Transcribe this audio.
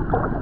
you